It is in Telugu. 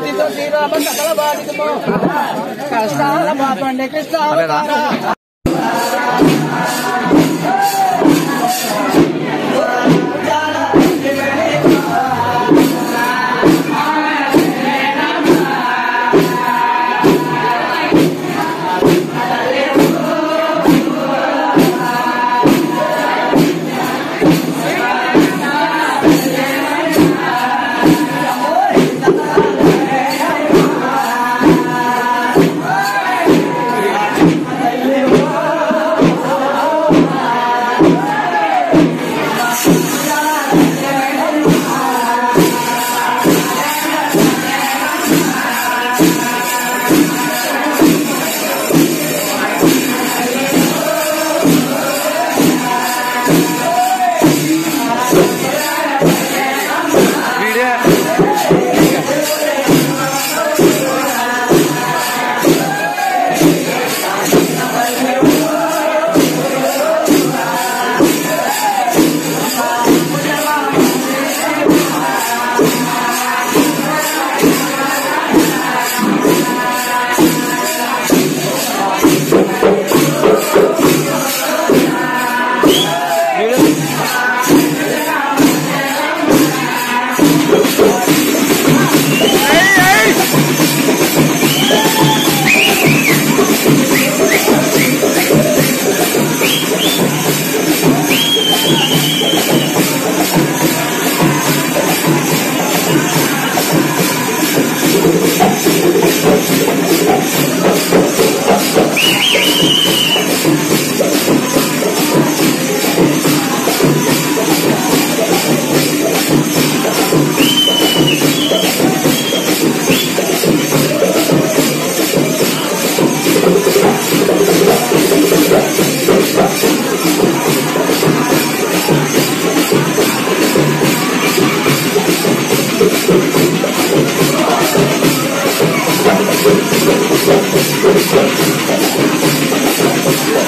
భక్తితో శ్రీరామ కృష్ణ Thank you.